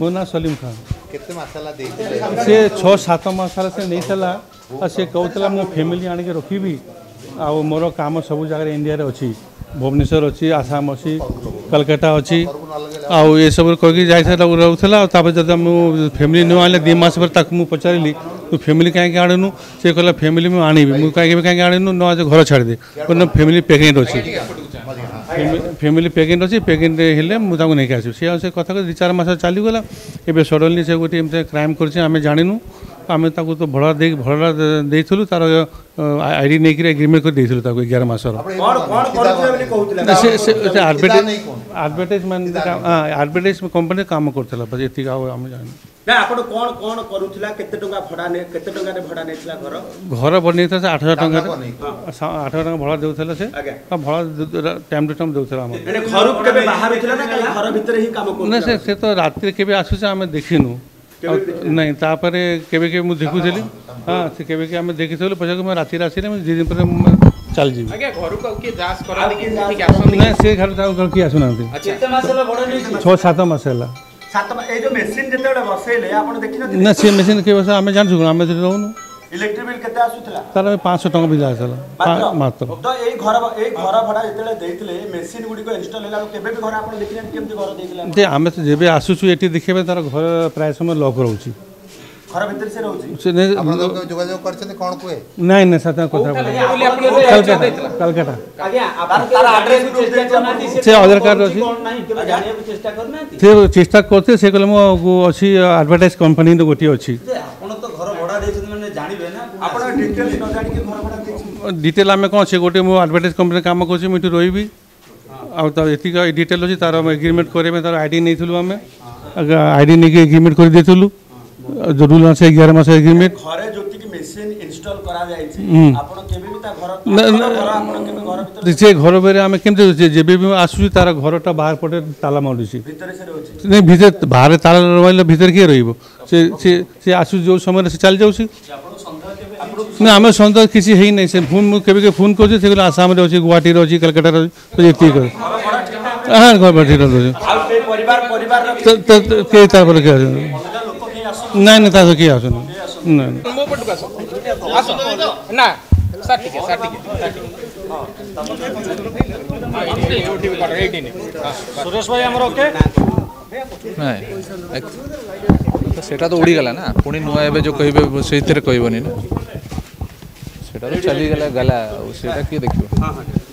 ମୋ ନାଁ ସଲିମ ଖାନ୍ ସେ ଛଅ ସାତ ମାସ ହେଲା ସେ ନେଇଥିଲା ଆଉ ସେ କହୁଥିଲା ମୁଁ ଫ୍ୟାମିଲି ଆଣିକି ରଖିବି ଆଉ ମୋର କାମ ସବୁ ଜାଗାରେ ଇଣ୍ଡିଆରେ ଅଛି ଭୁବନେଶ୍ୱର ଅଛି ଆସାମ ଅଛି କଲକାତା ଅଛି ଆଉ ଏସବୁ କହିକି ଯାଇଥିଲା ରହୁଥିଲା ଆଉ ତାପରେ ଯଦି ମୁଁ ଫ୍ୟାମିଲି ନ ଆଣିଲେ ଦୁଇ ମାସ ପରେ ତାକୁ ମୁଁ ପଚାରିଲି ତୁ ଫ୍ୟାମିଲି କାହିଁକି ଆଣିନୁ ସେ କହିଲା ଫ୍ୟାମିଲି ମୁଁ ଆଣିବି ମୁଁ କାହିଁକି କାହିଁକି ଆଣିନୁ ନ ଆଜି ଘର ଛାଡ଼ିଦେ କହିଲେ ଫ୍ୟାମିଲି ପ୍ୟାକିଂ ଅଛି ଫ୍ୟାମିଲି ପ୍ରେଗନେଣ୍ଟ ଅଛି ପ୍ରେଗନେଣ୍ଟ ହେଲେ ମୁଁ ତାଙ୍କୁ ନେଇକି ଆସିବି ସେ ଆଉ ସେ କଥା ଦୁଇ ଚାରି ମାସ ଚାଲିଗଲା ଏବେ ସଡ଼ନଲି ସେ ଗୋଟେ ଏମିତି କ୍ରାଇମ୍ କରିଛି ଆମେ ଜାଣିନୁ ଆମେ ତାକୁ ତ ଭଡ଼ା ଦେଇକି ଭଡ଼ା ଦେଇଥିଲୁ ତାର ଆଇଡି ନେଇକିରି ଏଗ୍ରିମେଣ୍ଟ କରି ଦେଇଥିଲୁ ତାକୁ ଏଗାର ମାସର ସେ ଆଡ଼ଭର୍ଟାଇଜମେଣ୍ଟ ଆଡ଼ଭର୍ଟାଇଜ କମ୍ପାନୀରେ କାମ କରୁଥିଲା ଏତିକି ଆଉ ଆମେ ଜାଣିନୁ ନା ଆପଣ କ'ଣ କ'ଣ କରୁଥିଲା କେତେ ଟଙ୍କା ଭଡ଼ା କେତେ ଟଙ୍କାରେ ଭଡ଼ା ନେଇଥିଲା ଘର ଘର ବନେଇଥିଲା ସେ ଆଠ ହଜାର ଟଙ୍କାରେ ଆଠ ହଜାର ଟଙ୍କା ଭଡ଼ା ଦେଉଥିଲା ସେ ଭଡ଼ା ଟାଇମ୍ ଟୁ ଟାଇମ୍ ଦେଉଥିଲା ଆମର ଘରକୁ କେବେ ବାହାରୁଥିଲା ନା ଘର ଭିତରେ ହିଁ କାମ କରୁଥିଲା ନା ସେ ତ ରାତିରେ କେବେ ଆସୁଛି ଆମେ ଦେଖିନୁ ନାଇଁ ତାପରେ କେବେ କେବେ ମୁଁ ଦେଖୁଥିଲି ହଁ ସେ କେବେ କେବେ ଆମେ ଦେଖିଥିଲୁ ପଛକୁ ମୁଁ ରାତିରେ ଆସିଲେ ମୁଁ ଦୁଇ ଦିନ ପରେ ଚାଲିଯିବି ନାଇଁ ସେ ଘର ତାକୁ କିଏ ଆସୁନାହାନ୍ତି ଛଅ ସାତ ମାସ ହେଲା ସାତ ଏଇ ଯୋଉ ମେସିନ୍ ଯେତେବେଳେ ବସେଇଲେ ଆପଣ ଦେଖିନଥିଲେ ନା ସେ ମେସିନ୍ କେବେ ବସା ଆମେ ଜାଣିଛୁ କ'ଣ ଆମେ ସେଠି ରହୁନୁ ଇଲେକ୍ଟ୍ରିକ୍ ବିଲ୍ କେତେ ଆସୁଥିଲା ତାର ପାଞ୍ଚଶହ ଟଙ୍କା ବିଲ୍ ଆସିଲା ମାତ୍ର ତ ଏଇ ଘର ଏଇ ଘର ଭଡ଼ା ଯେତେବେଳେ ଦେଇଥିଲେ ମେସିନ୍ ଗୁଡ଼ିକ ଇନଷ୍ଟଲ୍ ହେଲା କେବେ ବି ଘର ଆପଣ ଦେଖିନାହାନ୍ତି କେମିତି ଘର ଦେଇଥିଲେ ଆମେ ଯେବେ ଆସୁଛୁ ଏଠି ଦେଖିବେ ତାର ଘର ପ୍ରାୟ ସମୟ ଲକ୍ ରହୁଛି ଘର ଭିତରେ ସେ ରହୁଛି ଆପଣ ଯୋଗାଯୋଗ କରିଛନ୍ତି କ'ଣ କୁହେ ନାଇଁ ନାଇଁ ସାର୍ ତାଙ୍କ କଥା କାଲକାଟା କାଲକାଟା ସେ ଆଧାର କାର୍ଡ ଅଛି ସେ ଚେଷ୍ଟା କରୁଥିଲେ ସେ କହିଲେ ମୁଁ ଅଛି ଆଡଭର୍ଟାଇଜ କମ୍ପାନୀର ଗୋଟିଏ ଅଛି ଡିଟେଲ ଆମେ କ'ଣ ଅଛି ଗୋଟେ ମୁଁ ଆଡଭର୍ଟାଇଜ କମ୍ପାନୀରେ କାମ କରୁଛି ମୁଁ ଏଠି ରହିବି ଆଉ ତ ଏତିକି ଡିଟେଲ ଅଛି ତାର ଏଗ୍ରିମେଣ୍ଟ କରିବା ପାଇଁ ତାର ଆଇ ଡ଼ି ନେଇଥିଲୁ ଆମେ ଆଇ ଡ଼ି ନେଇକି ଏଗ୍ରିମେଣ୍ଟ କରିଦେଇଥିଲୁ जो রুল আছে 11 মাসে এগ্রিমেন্ট ঘরে যতিকি মেশিন ইনস্টল করা যাইছে আপন কেবে বি তা ঘর ঘর আপন কেবে ঘর ভিতরে সে ঘর বেরে আমি কেমতে যে যেবে বি আসুছি তার ঘরটা বাহির পটে তালা মারুছি ভিতরে সে রহুছি নাই ভিতরে বাহিরে তালা রহিলে ভিতরে কি রহিব সে সে সে আসু যে সময় সে চাল যাউছি না আমি সন্দেহ কিছু হেই নাই সে ফোন মু কেবে কে ফোন করছি সেগুলো আসামে রয়েছে গুয়াহাটির রয়েছে কলকাতার রয়েছে তো এটি করে হ্যাঁ ঘর বাড়ি রয়েছে পরিবার পরিবার কে তারপরে কে আছে ନାଇଁ ନାଇଁ ତା ସହ କିଏ ଆସୁନି ନାଇଁ ମୋ ପଟକୁ ଆସ ଆସ ନା ସାର୍ ଟିକେ ସାର୍ ଟିକେ ସୁରେଶ ଭାଇ ଆମର ଓକେ ନାଇଁ ସେଇଟା ତ ଉଡ଼ିଗଲା ନା ପୁଣି ନୂଆ ଏବେ ଯେଉଁ କହିବେ ସେଇଥିରେ କହିବନି ନା ସେଇଟା ତ ଚାଲିଗଲା ଗଲା ଆଉ ସେଇଟା କିଏ ଦେଖିବ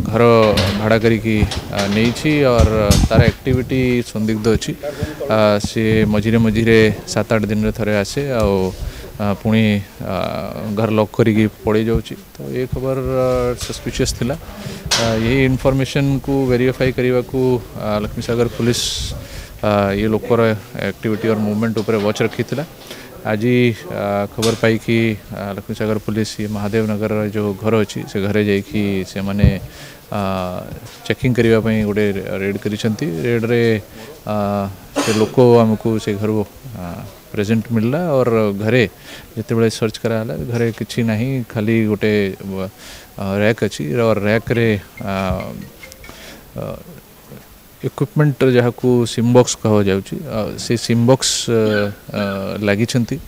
घर भाड़ा कर तार संदिग्ध अच्छी सी मझे मझीरे सात आठ दिन थे आसे आ पुणी घर लॉक करी पड़े जा तो ये खबर सस्पिशियला यही इनफर्मेसन को वेरीफाई करने को लक्ष्मीसगर पुलिस ये लोकर एक्टिविटी और मूवमेंट उपर वॉच रखी थिला। आज खबर पाई कि लक्ष्मीसागर पुलिस महादेव नगर जो घर अच्छी से घरे जाने चेकिंग करने गोटे रेड करेड्रे से लोक आमको से घर प्रेजेंट मिलला और घरे जिते सर्च कराला घरे कि ना खाली गोटे रैक अच्छी और रैक्रे जहाँ ଯାହାକୁ ସିମ୍ବକ୍ସ କୁହାଯାଉଛି ସେ सीमबक्स ଲାଗିଛନ୍ତି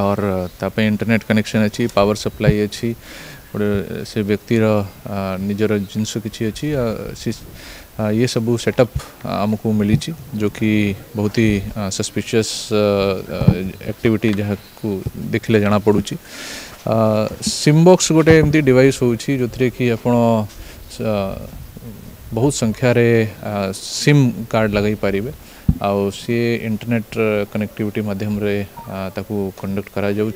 और तापे इंटरनेट कनेक्शन अच्छी पावर सप्लाई अच्छी गोटे से व्यक्तिर निजर जिनस कि अच्छी ये सब सेटअप आमको मिली जो कि बहुत ही सस्पिशियस एक्टिविटी जहाँ को देखने जना जमापड़ू सीमबक्स गोटे एमती डिवाइस हो जो थे कि आप बहुत संख्या रे सिम कार्ड लगे पारे इंटरनेट कनेक्टिविटी मध्यम रे ताकु कंडक्ट करा जाऊ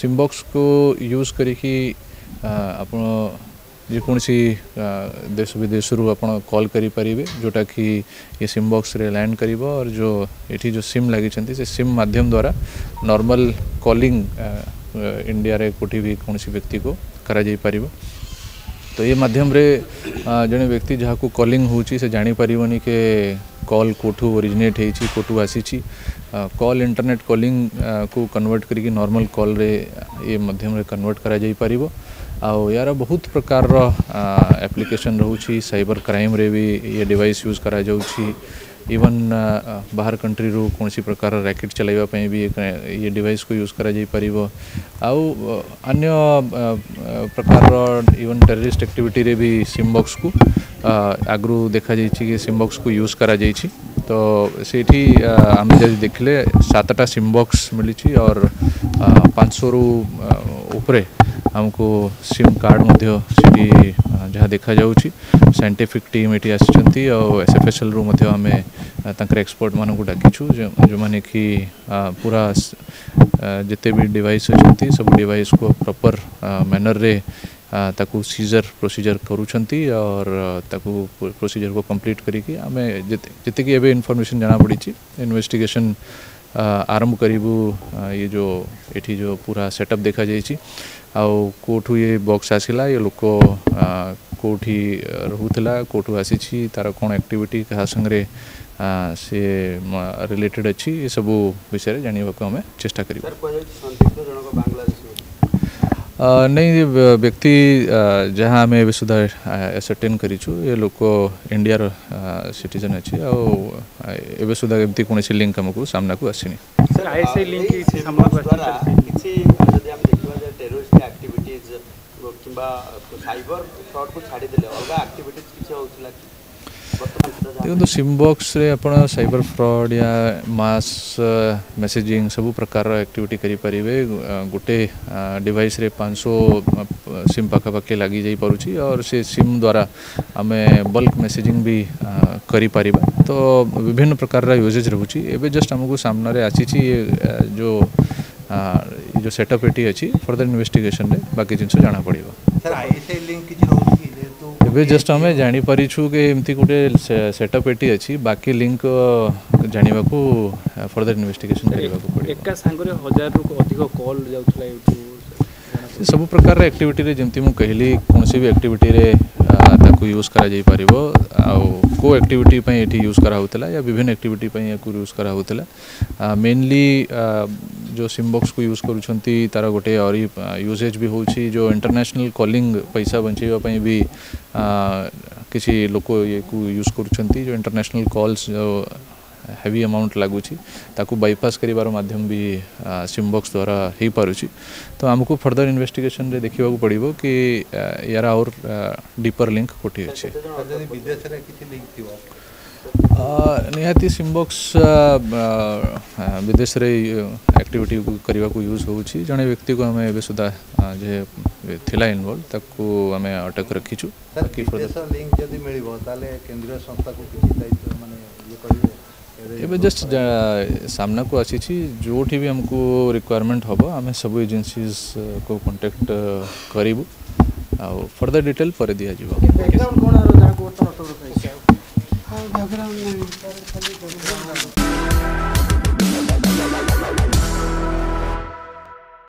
सिम बॉक्स को यूज करी आप देश विदेश कॉल करें जोटा कि ये सिम बॉक्स रे लैंड कर और जो ये जो सिम लगी से सिम माध्यम द्वारा नॉर्मल कॉलिंग इंडिया रे कौटी भी कौन व्यक्ति को करा कर तो ये मध्यम रे जड़े व्यक्ति जहाँ कलिंग हो जापर के कल कोठु ओरिजिनेट होटू आसी कल इंटरनेट कॉलिंग को कन्वर्ट करके नॉर्मल कॉल रे ये मध्यम रे कन्वर्ट करा जाई आउ यार बहुत प्रकार एप्लीकेशन रोचे साइबर क्राइम रे भी ये डिवाइस यूज करा जाउची इवन uh, uh, बाहर कंट्री रू कौन प्रकार रैकेट चल भी ये डिवाइस को यूज करा कर uh, अन्य प्रकार इवन टेररिस्ट एक्टिविटी रे भी सीम बक्स को आगु देखा जा सीम बक्स को यूज करा कर तो सेठी आम जब देखले सतटा सीम बक्स मिली और पांच सौ रूप आमको सिम कार्ड जहाँ देखा जा सैंटिफिक टीम ये आस एफ एस एल रु आम एक्सपर्ट मान डाकिछ जो मैंने कि पूरा जिते भी डिवाइस अच्छा सब डिवाइस को प्रॉपर मैनर रे ताकु सीजर प्रोसीजर और प्रोसीजर को कंप्लीट करी आमे जिते कि इनफर्मेसन जनापड़ी इन्वेस्टिगेशन आरंभ करूँ ये जो ये जो पूरा सेटअप देखा जाए कौटू ये बक्स आसला ये लोक कौटी रोला कौटू आसी तार कौन आक्टिविट क्या सांगे सी रिलेटेड अच्छी ये सब विषय जानवाक आम चेस्टा कर नहीं व्यक्ति जहाँ आम एसुदा एसरटेन कर लोक इंडिया सिटीजन अच्छी आव सुधा एमती कौन से लिंक आमको सामना को आसनी देखो सिमबॉक्स रे आपण साइबर या मास मेसेजिंग सब प्रकार एक्टिविटी करी गोटे डिवाइस रे 500 सिम पाखा पाखे लगी जाई और से सिम द्वारा आम बल्क मेसेजिंग भी करी तो विभिन्न प्रकार यूजेज रोचे एवं जस्ट आमको सामने आसी जो जो सेटअप ये अच्छी फर्दर इनभेटिगेसन बाकी जिन जाना पड़ा एवं जस्ट आम जापरिछु कि एमती गोटे सेटअप ये अच्छी बाकी लिंक जानवा को फर्दर इनभेटिगेसन एका हजार कल सब प्रकार एक्टिविटी जमी मुझे कहली कौन भी एक्टिविटी यूज कर ये यूज कराला या विभिन्न एक्टिविटी यूज कराला मेनली जो सीम बक्स को यूज करुँचार गोटे अरी यूजेज भी हूँ जो इंटरनेशनल कलिंग पैसा बचेवाप किसी लोक ये यूज कर जो इंटरनेशनल कॉल्स हेवी अमाउंट लगुच बैपास कर मध्यम भी सिमबक्स द्वारा हो पारे तो आमको फर्दर इनभेटिगेसन देखा पड़ो कि यार आउर डीपर लिंक कौटी अच्छे निहाती सिमबक्स विदेश एक्टिविटी करने को यूज हो जड़े व्यक्ति को हमें ए सुधा जे थिला इनवॉल्व ताकू आम अटक रखीचु केंद्रीय संस्था को एबे जस्ट सामना को आसी जो भी आमको रिक्वायरमेंट हम आम सब एजेन्सी को कंटेक्ट कर फर्दर डिटेल पर दिजा